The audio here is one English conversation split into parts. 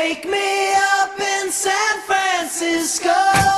Wake me up in San Francisco.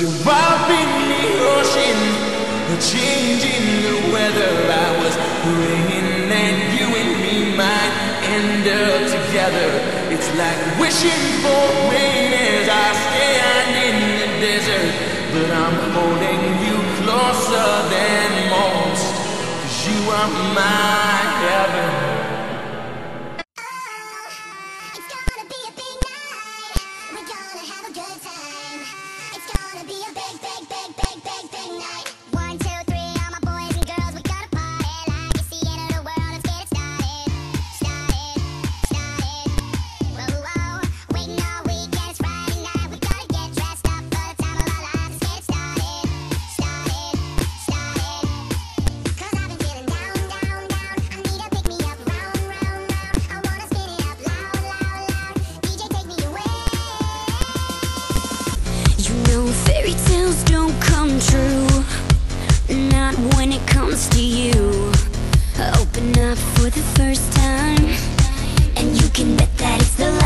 you bob in the ocean, changing the weather. I was praying that you and me might end up together. It's like wishing for rain as I stand in the desert, but I'm holding you closer than most. Cause you are mine. dreams don't come true. Not when it comes to you. Open up for the first time And you can bet that it's the last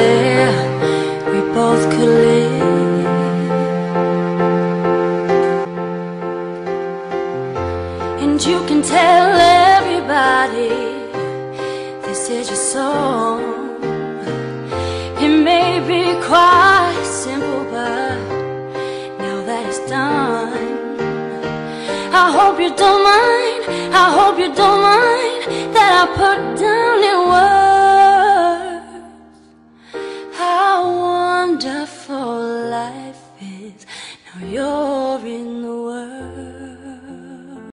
song. It may be quite simple, but now that it's done, I hope you don't mind. I hope you don't mind that I put